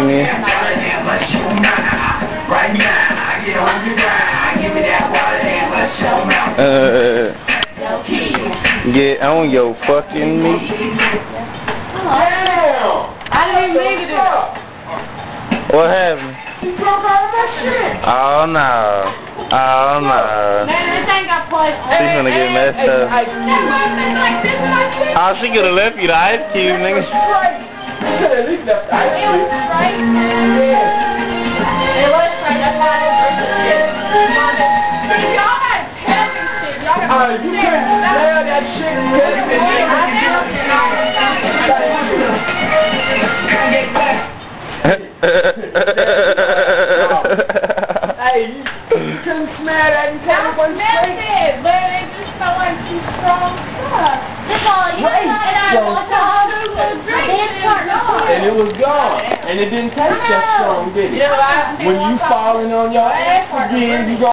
You mean? But you mine. Right now, I get on the grind. Give me that water and let's show mouth. Uh, get on your fucking meat. I didn't even it. What happened? You broke all of that shit. Oh no. Oh no. Man, this ain't got plugged. She's gonna get messed up. That's I'm saying, like, this is my shit. Oh, she could have left you the ice cube, nigga. At least left the ice Hey, you you couldn't smell that and tell I it wasn't smelled it, but it just felt like too strong stuff. That's all you Right. And I So- walked out to the drink and it was gone. And it was gone. And it didn't taste that strong, did it? You know, I- When you falling on your ass again, you go